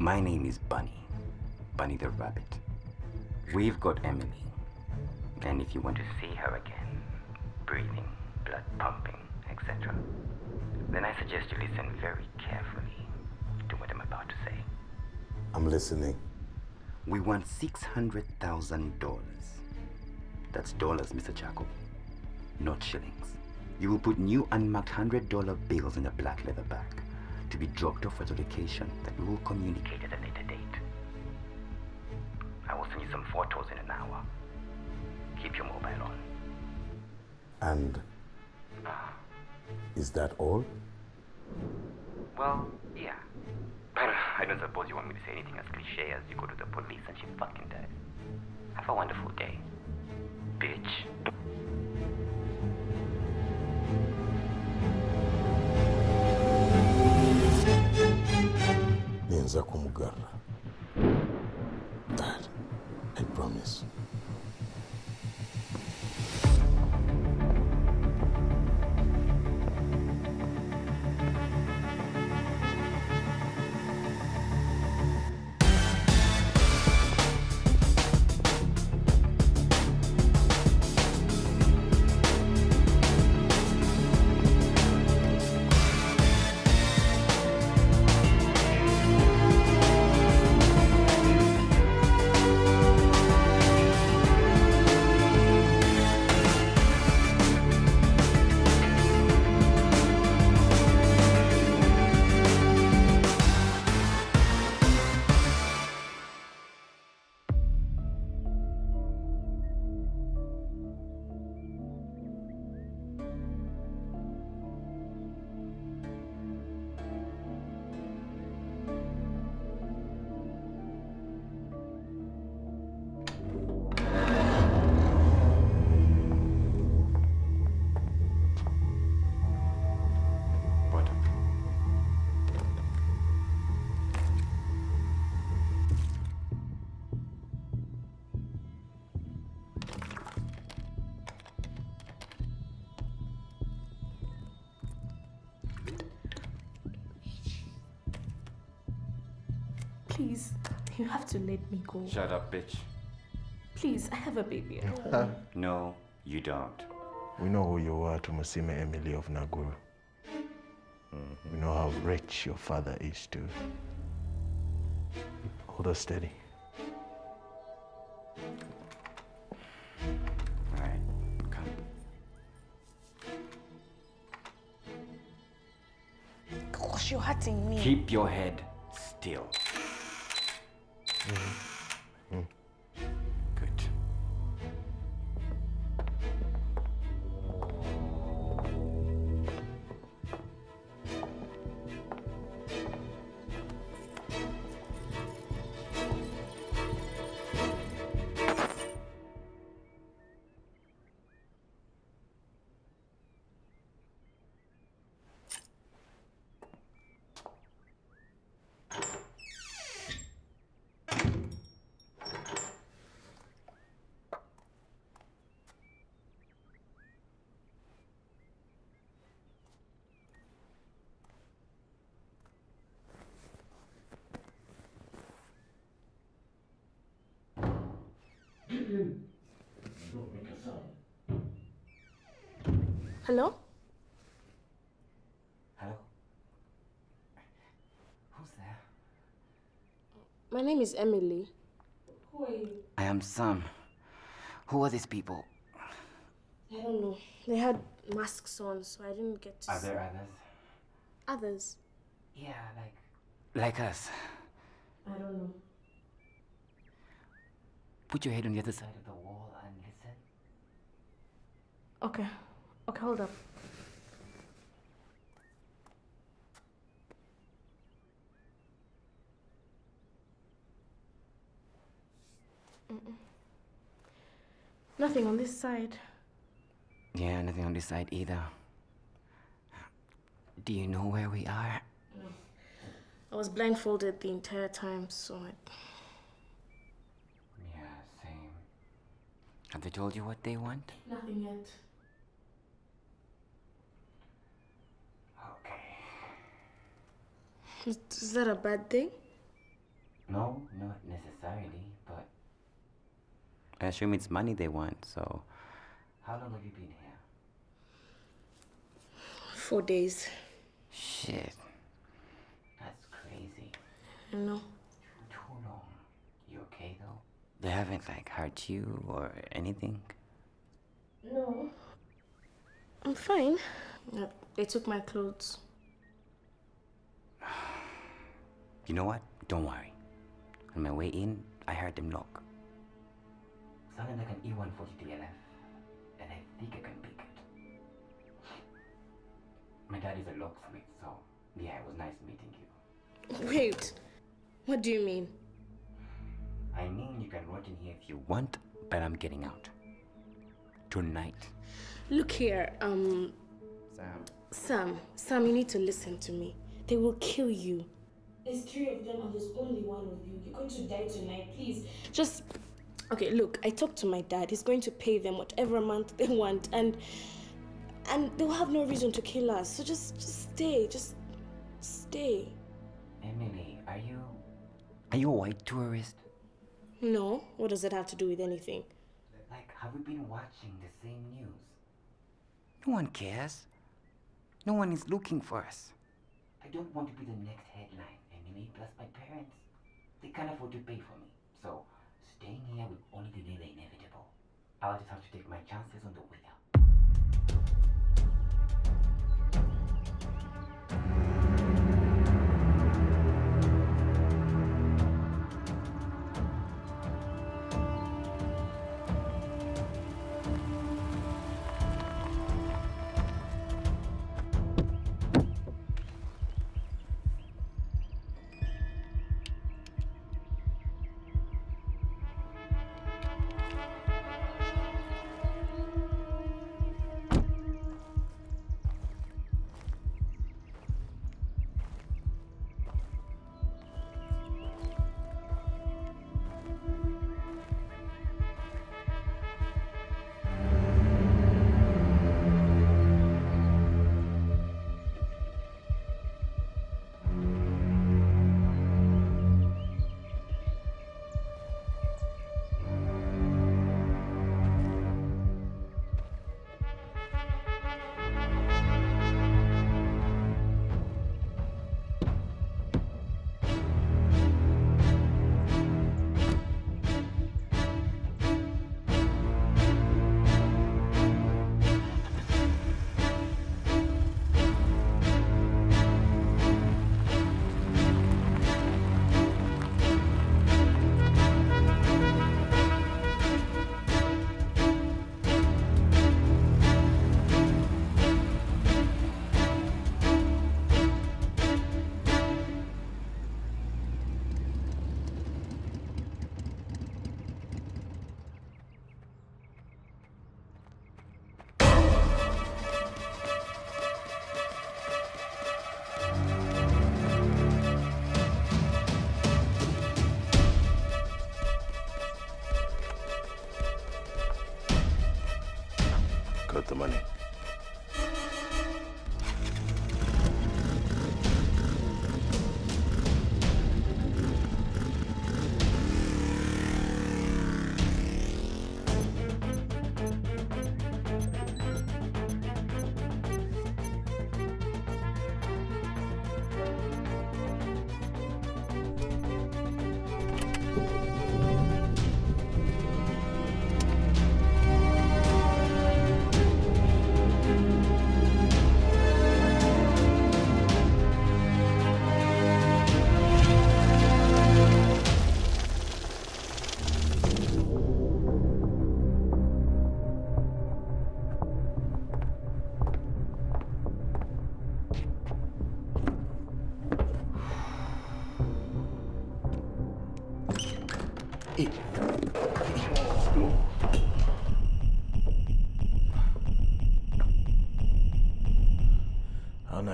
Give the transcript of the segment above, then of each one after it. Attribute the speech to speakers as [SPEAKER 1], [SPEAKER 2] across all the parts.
[SPEAKER 1] My name is Bunny. Bunny the Rabbit. We've got Emily. And if you want to see her again, breathing, blood pumping, etc., then I suggest you listen very carefully to what I'm about to say.
[SPEAKER 2] I'm listening.
[SPEAKER 1] We want $600,000. That's dollars, Mr. Jacob, not shillings. You will put new unmarked $100 bills in a black leather bag to be dropped off at a location that we will communicate at a later date. I will send you some photos in an hour. Keep your mobile on.
[SPEAKER 2] And is that all?
[SPEAKER 1] Well, yeah. But I don't suppose you want me to say anything as cliche as you go to the police and she fucking dies. Have a wonderful day, bitch.
[SPEAKER 2] Ninza kumugarra. Dad, I promise.
[SPEAKER 3] You have to let me go.
[SPEAKER 1] Shut up, bitch.
[SPEAKER 3] Please, I have a baby at home.
[SPEAKER 1] No, you don't.
[SPEAKER 4] We know who you are to Musime Emily of Naguru. Mm-hmm. We know how rich your father is too. Hold us steady.
[SPEAKER 1] All right, come.
[SPEAKER 3] Gosh, you're hurting me.
[SPEAKER 1] Keep your head still. Good.
[SPEAKER 3] Hello?
[SPEAKER 1] Hello? Who's there?
[SPEAKER 3] My name is Emily. Who are you?
[SPEAKER 1] I am Sam. Who are these people?
[SPEAKER 3] I don't know. They had masks on, so I didn't get to
[SPEAKER 1] Are
[SPEAKER 3] see
[SPEAKER 1] there others?
[SPEAKER 3] others.
[SPEAKER 1] Yeah, like. Like us.
[SPEAKER 3] I don't know.
[SPEAKER 1] Put your head on the other side of the wall and listen.
[SPEAKER 3] Okay. Okay, hold up. Nothing on this side.
[SPEAKER 1] Yeah, nothing on this side either. Do you know where we are?
[SPEAKER 3] I was blindfolded the entire time, so I...
[SPEAKER 1] Have they told you what they want?
[SPEAKER 3] Nothing yet. Okay. Is that a bad thing?
[SPEAKER 1] No, not necessarily, but... I assume it's money they want, so... How long have you been here?
[SPEAKER 3] Four days.
[SPEAKER 1] Shit. That's crazy.
[SPEAKER 3] I know.
[SPEAKER 1] They haven't like hurt you or anything?
[SPEAKER 3] No. I'm fine. They took my clothes.
[SPEAKER 1] You know what? Don't worry. On my way in, I heard them knock. Sounded like an E140 DLF, and I think I can pick it. My dad is a locksmith, so yeah, it was nice meeting you.
[SPEAKER 3] Wait. What do you mean?
[SPEAKER 1] I mean, you can rot in here if you want, but I'm getting out. Tonight.
[SPEAKER 3] Look here, um,
[SPEAKER 1] Sam.
[SPEAKER 3] Sam. Sam, you need to listen to me. They will kill you. There's three of them and there's only one of you. You're going to die tonight, please. Just. Okay, look, I talked to my dad. He's going to pay them whatever amount they want, and. And they'll have no reason to kill us. So just, just stay. Just stay.
[SPEAKER 1] Emily, are you. Are you a white tourist?
[SPEAKER 3] No, what does it have to do with anything?
[SPEAKER 1] Like, have we been watching the same news? No one cares. No one is looking for us. I don't want to be the next headline, Emily, plus my parents. They can't afford to pay for me. So, staying here will only delay the inevitable. I'll just have to take my chances on the way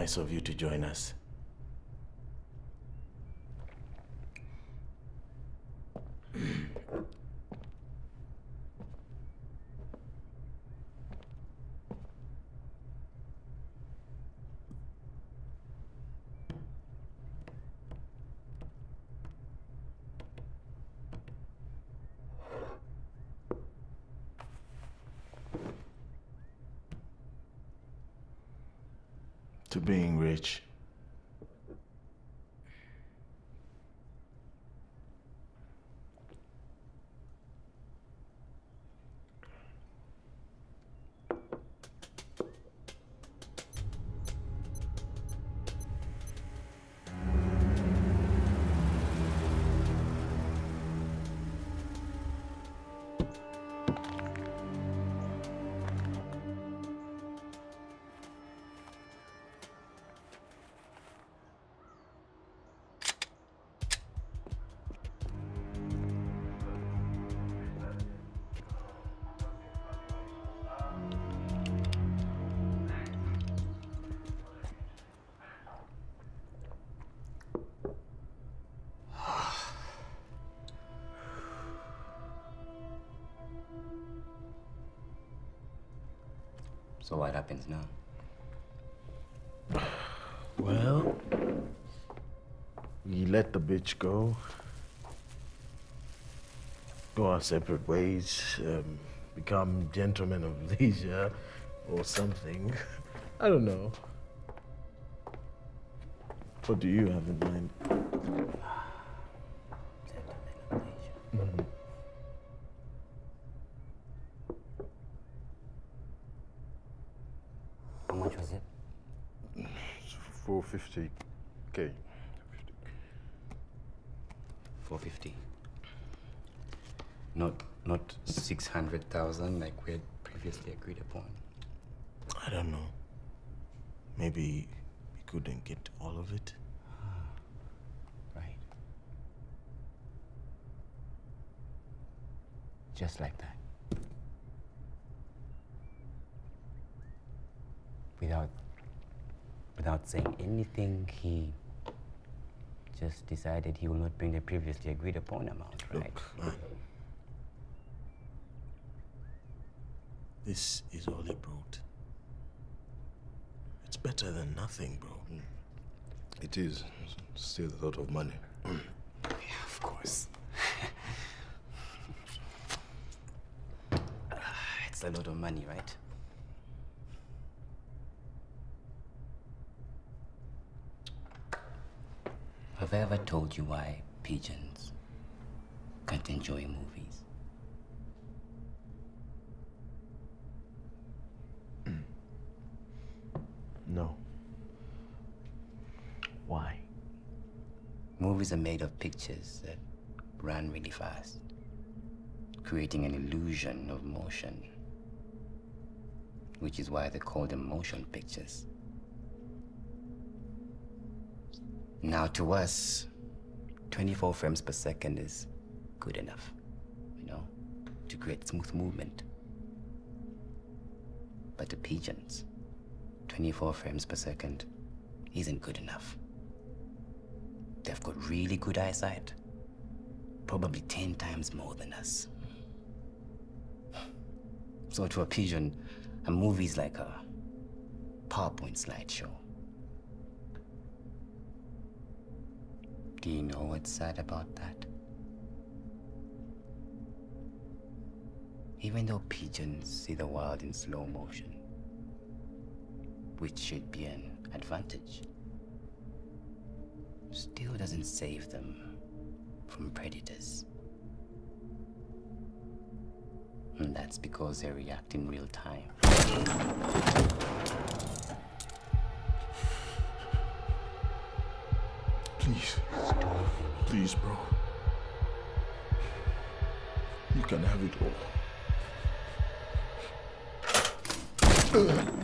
[SPEAKER 4] nice of you to join us.
[SPEAKER 1] So what happens now?
[SPEAKER 4] Well, we let the bitch go. Go our separate ways. Um, become gentlemen of leisure or something. I don't know. What do you have in mind?
[SPEAKER 5] 450k.
[SPEAKER 1] 450. Not not 600,000 like we had previously agreed upon.
[SPEAKER 4] I don't know. Maybe we couldn't get all of it.
[SPEAKER 1] Right. Just like that. Without without saying anything, he just decided he will not bring the previously agreed upon amount, right?
[SPEAKER 4] Look, man. This is all he brought. It's better than nothing, bro. Hmm.
[SPEAKER 5] It is. Still a lot of money.
[SPEAKER 1] Yeah, of course. Ah, it's a lot of money, right? Have I ever told you why pigeons can't enjoy movies?
[SPEAKER 4] No. Why?
[SPEAKER 1] Movies are made of pictures that run really fast, creating an illusion of motion, which is why they call them motion pictures. Now, to us, 24 frames per second is good enough, you know, to create smooth movement. But to pigeons, 24 frames per second isn't good enough. They've got really good eyesight. Probably 10 times more than us. So to a pigeon, a movie's like a PowerPoint slideshow. Do you know what's sad about that? Even though pigeons see the world in slow motion, which should be an advantage, still doesn't save them from predators. And that's because they react in real time.
[SPEAKER 4] Please. Please, bro. You can have it all.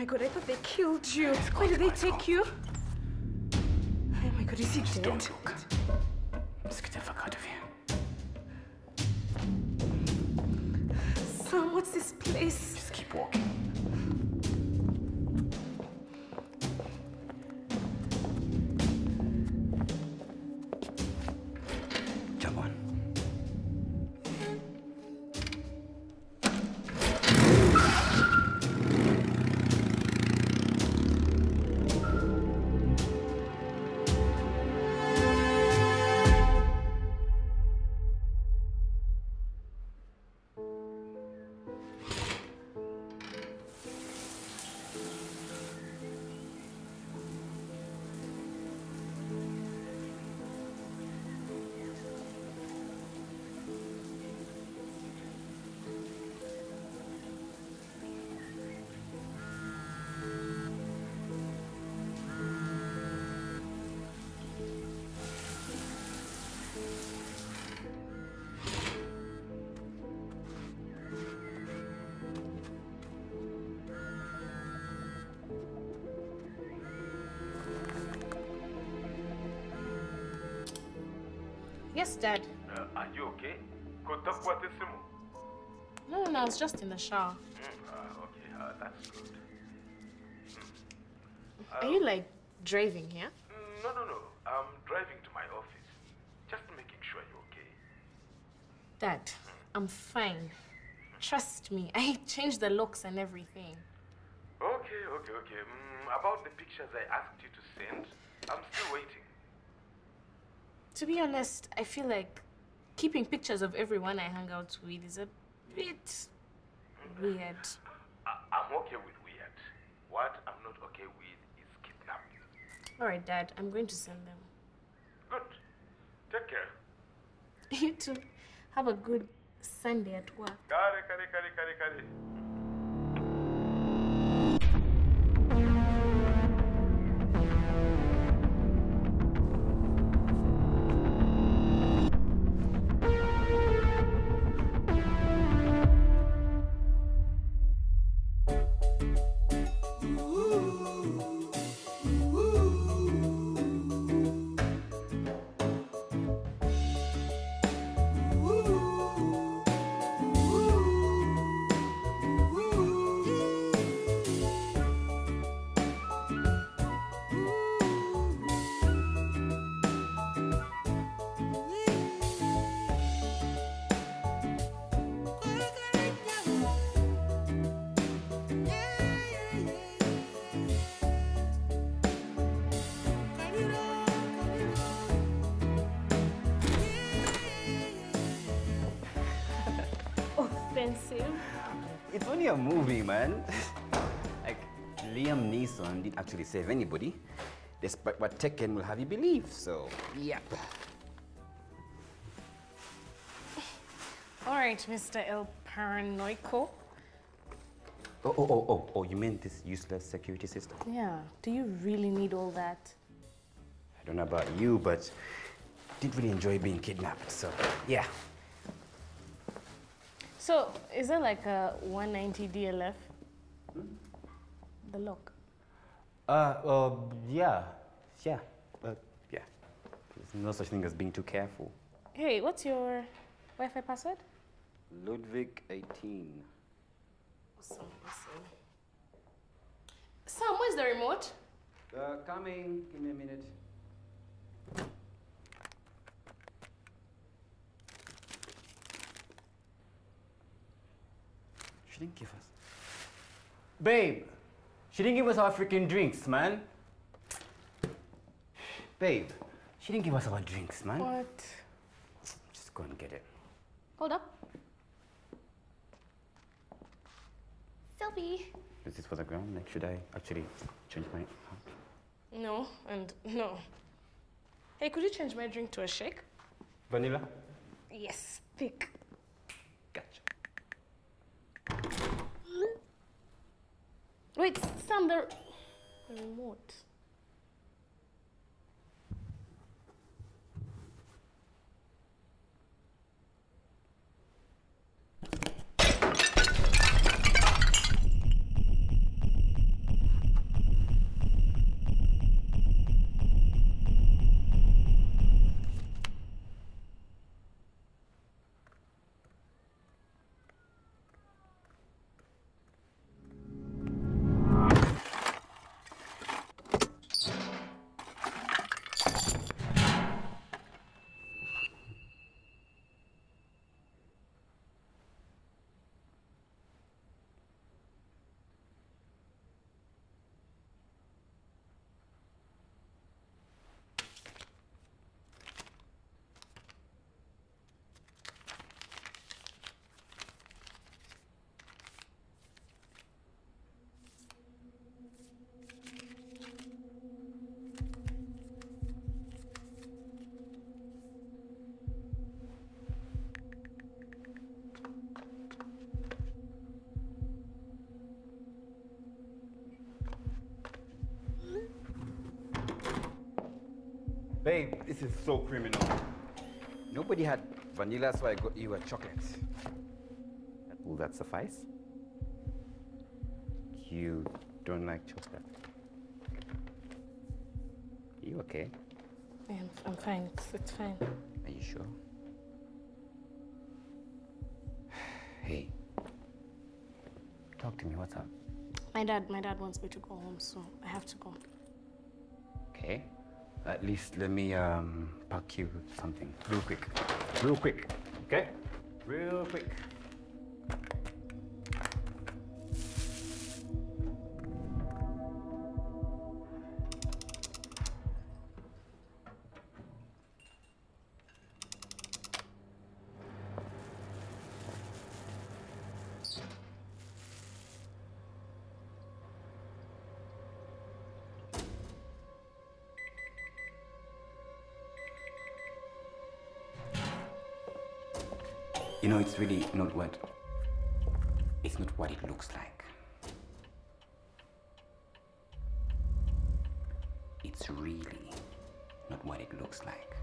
[SPEAKER 3] My god, I thought they killed you. Why did they take you? Oh my god, is he dead?
[SPEAKER 1] Don't look. Let's get the fuck out of here.
[SPEAKER 3] Sam, what's this place?
[SPEAKER 1] Just keep walking.
[SPEAKER 3] Dad.
[SPEAKER 6] Uh, are you okay?
[SPEAKER 3] No, no, no, I was just in the shower.
[SPEAKER 6] Mm, uh, okay, uh, that's good.
[SPEAKER 3] Are you like driving here?
[SPEAKER 6] Mm, No, no, no. I'm driving to my office. Just making sure you're okay.
[SPEAKER 3] Dad, I'm fine. Trust me, I changed the locks and everything.
[SPEAKER 6] Okay, okay, okay. Mm, about the pictures I asked you to send, I'm still waiting.
[SPEAKER 3] To be honest, I feel like keeping pictures of everyone I hang out with is a bit weird.
[SPEAKER 6] I- I'm okay with weird. What I'm not okay with is kidnapping.
[SPEAKER 3] All right, Dad, I'm going to send them.
[SPEAKER 6] Good. Take care.
[SPEAKER 3] You too. Have a good Sunday at work.
[SPEAKER 6] Kare, kare, kare, kare, kare.
[SPEAKER 1] It's only a movie, man. like, Liam Neeson didn't actually save anybody, despite what Taken will have you believe, so, yep.
[SPEAKER 3] All right, Mr. El Paranoico.
[SPEAKER 1] Oh, oh, oh, oh, oh, you meant this useless security system?
[SPEAKER 3] Yeah, do you really need all that?
[SPEAKER 1] I don't know about you, but I did really enjoy being kidnapped, so, yeah.
[SPEAKER 3] So, is there like a 190 DLF? The lock.
[SPEAKER 1] Uh, uh, yeah, yeah, uh, yeah. There's no such thing as being too careful.
[SPEAKER 3] Hey, what's your Wi-Fi password?
[SPEAKER 1] Ludwig 18.
[SPEAKER 3] Awesome, awesome. Sam, where's the remote?
[SPEAKER 1] Uh, coming. Give me a minute. Didn't give us. Babe, she didn't give us our freaking drinks, man. Babe, she didn't give us our drinks, man.
[SPEAKER 3] What?
[SPEAKER 1] Just go and get it.
[SPEAKER 3] Hold up. Selfie.
[SPEAKER 1] Is this for the ground? Like, should I actually change my?
[SPEAKER 3] No, and no. Hey, could you change my drink to a shake?
[SPEAKER 1] Vanilla.
[SPEAKER 3] Yes, thick. The, the remote.
[SPEAKER 1] Babe, this is so criminal. Nobody had vanilla, so I got you a chocolate. Will that suffice? You don't like chocolate? Are You okay?
[SPEAKER 3] Yeah, I'm, I'm fine. It's, it's fine.
[SPEAKER 1] Are you sure? Hey, talk to me. What's up?
[SPEAKER 3] My dad, my dad wants me to go home, so I have to go.
[SPEAKER 1] Okay. At least let me um pack you something real quick. Real quick. Okay? Real quick. It's really not what. It's not what it looks like. It's really not what it looks like.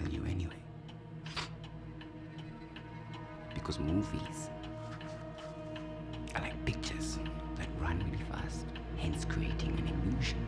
[SPEAKER 1] Well, you anyway. Because movies are like pictures that run really fast, hence creating an illusion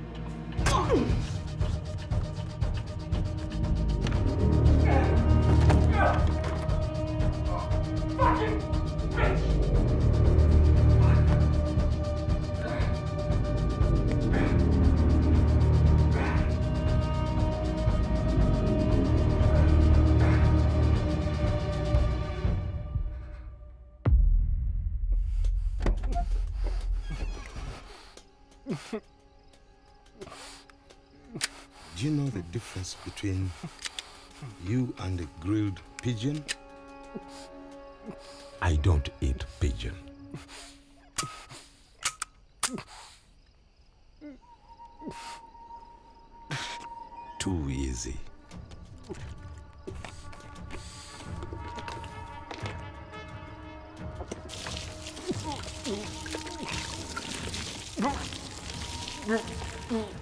[SPEAKER 2] difference between you and a grilled pigeon? I don't eat pigeon. Too easy.